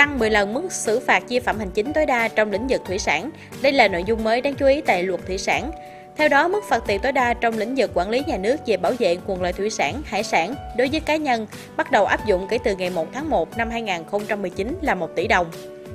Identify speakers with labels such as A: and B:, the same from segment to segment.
A: tăng 10 lần mức xử phạt vi phạm hành chính tối đa trong lĩnh vực thủy sản. Đây là nội dung mới đáng chú ý tại luật thủy sản. Theo đó, mức phạt tiền tối đa trong lĩnh vực quản lý nhà nước về bảo vệ nguồn lợi thủy sản, hải sản đối với cá nhân bắt đầu áp dụng kể từ ngày 1 tháng 1 năm 2019 là 1 tỷ đồng.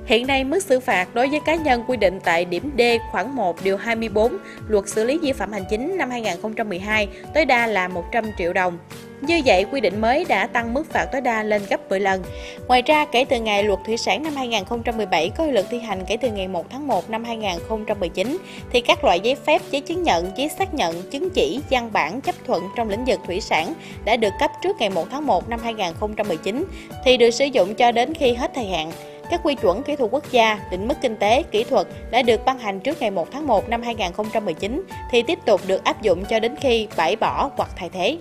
A: Hiện nay, mức xử phạt đối với cá nhân quy định tại điểm D khoảng 1 điều 24 Luật xử lý vi phạm hành chính năm 2012 tối đa là 100 triệu đồng. Như vậy, quy định mới đã tăng mức phạt tối đa lên gấp 10 lần. Ngoài ra, kể từ ngày luật thủy sản năm 2017 có hiệu lực thi hành kể từ ngày 1 tháng 1 năm 2019, thì các loại giấy phép, giấy chứng nhận, giấy xác nhận, chứng chỉ, văn bản chấp thuận trong lĩnh vực thủy sản đã được cấp trước ngày 1 tháng 1 năm 2019 thì được sử dụng cho đến khi hết thời hạn. Các quy chuẩn kỹ thuật quốc gia, định mức kinh tế, kỹ thuật đã được ban hành trước ngày 1 tháng 1 năm 2019 thì tiếp tục được áp dụng cho đến khi bãi bỏ hoặc thay thế.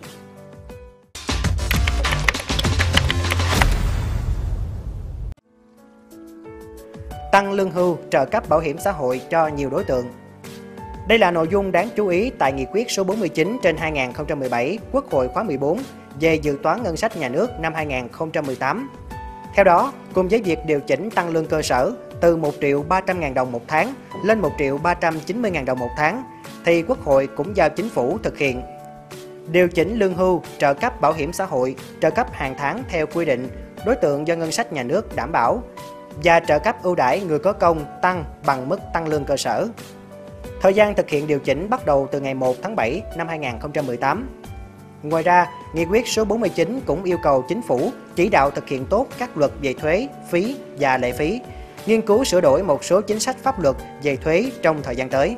B: Tăng lương hưu, trợ cấp bảo hiểm xã hội cho nhiều đối tượng. Đây là nội dung đáng chú ý tại nghị quyết số 49 trên 2017 Quốc hội khóa 14 về dự toán ngân sách nhà nước năm 2018 theo đó, cùng với việc điều chỉnh tăng lương cơ sở từ 1 triệu 300 ngàn đồng một tháng lên 1 triệu 390 ngàn đồng một tháng, thì Quốc hội cũng giao chính phủ thực hiện điều chỉnh lương hưu, trợ cấp bảo hiểm xã hội, trợ cấp hàng tháng theo quy định, đối tượng do ngân sách nhà nước đảm bảo và trợ cấp ưu đãi người có công tăng bằng mức tăng lương cơ sở. Thời gian thực hiện điều chỉnh bắt đầu từ ngày 1 tháng 7 năm 2018. Ngoài ra, Nghị quyết số 49 cũng yêu cầu chính phủ chỉ đạo thực hiện tốt các luật về thuế, phí và lệ phí, nghiên cứu sửa đổi một số chính sách pháp luật về thuế trong thời gian tới.